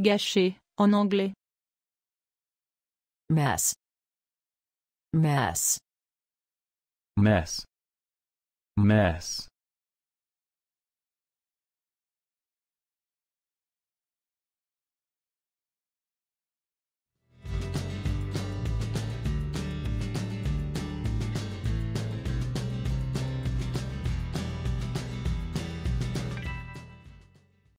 Gâché, en anglais. mess. Mess. Mess, mess,